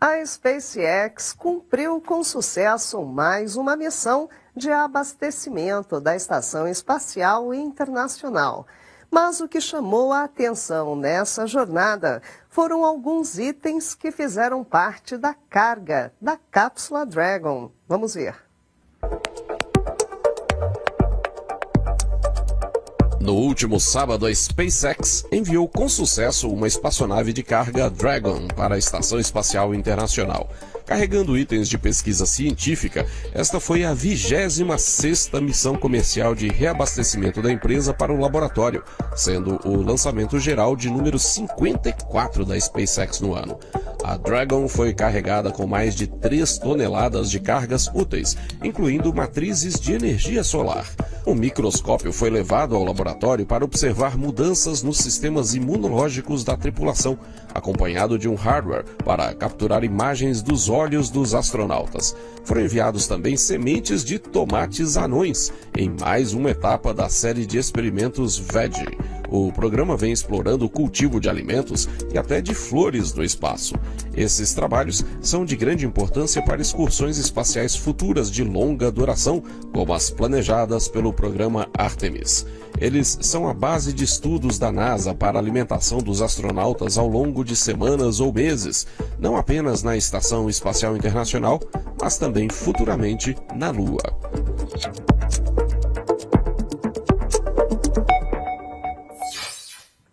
A SpaceX cumpriu com sucesso mais uma missão de abastecimento da Estação Espacial Internacional. Mas o que chamou a atenção nessa jornada foram alguns itens que fizeram parte da carga da cápsula Dragon. Vamos ver. No último sábado, a SpaceX enviou com sucesso uma espaçonave de carga Dragon para a Estação Espacial Internacional. Carregando itens de pesquisa científica, esta foi a 26ª missão comercial de reabastecimento da empresa para o laboratório, sendo o lançamento geral de número 54 da SpaceX no ano. A Dragon foi carregada com mais de 3 toneladas de cargas úteis, incluindo matrizes de energia solar. Um microscópio foi levado ao laboratório para observar mudanças nos sistemas imunológicos da tripulação, acompanhado de um hardware para capturar imagens dos olhos dos astronautas. Foram enviados também sementes de tomates anões, em mais uma etapa da série de experimentos VEG. O programa vem explorando o cultivo de alimentos e até de flores no espaço. Esses trabalhos são de grande importância para excursões espaciais futuras de longa duração, como as planejadas pelo programa Artemis. Eles são a base de estudos da NASA para a alimentação dos astronautas ao longo de semanas ou meses, não apenas na Estação Espacial Internacional, mas também futuramente na Lua.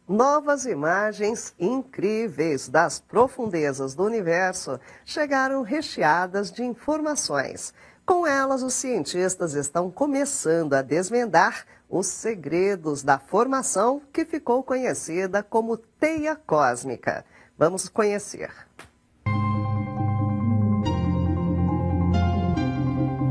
Novas imagens incríveis das profundezas do universo chegaram recheadas de informações. Com elas, os cientistas estão começando a desvendar os segredos da formação que ficou conhecida como teia cósmica. Vamos conhecer.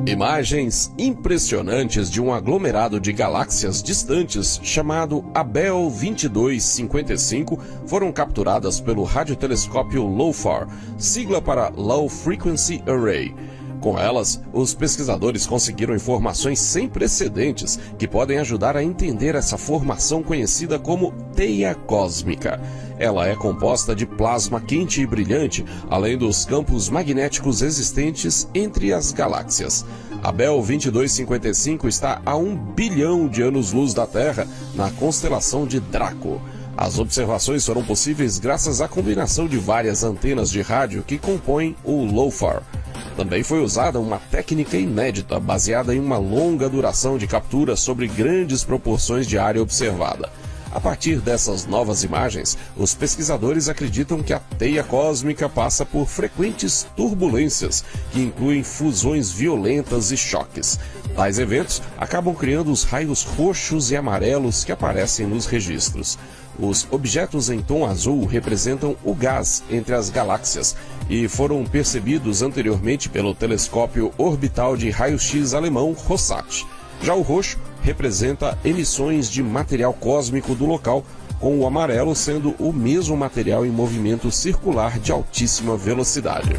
Imagens impressionantes de um aglomerado de galáxias distantes chamado Abel 2255 foram capturadas pelo radiotelescópio LOFAR, sigla para Low Frequency Array. Com elas, os pesquisadores conseguiram informações sem precedentes que podem ajudar a entender essa formação conhecida como teia cósmica. Ela é composta de plasma quente e brilhante, além dos campos magnéticos existentes entre as galáxias. A Bell 2255 está a um bilhão de anos-luz da Terra, na constelação de Draco. As observações foram possíveis graças à combinação de várias antenas de rádio que compõem o LOFAR. Também foi usada uma técnica inédita baseada em uma longa duração de captura sobre grandes proporções de área observada. A partir dessas novas imagens, os pesquisadores acreditam que a teia cósmica passa por frequentes turbulências, que incluem fusões violentas e choques. Tais eventos acabam criando os raios roxos e amarelos que aparecem nos registros. Os objetos em tom azul representam o gás entre as galáxias e foram percebidos anteriormente pelo telescópio orbital de raio-x alemão Rossat. Já o roxo representa emissões de material cósmico do local, com o amarelo sendo o mesmo material em movimento circular de altíssima velocidade.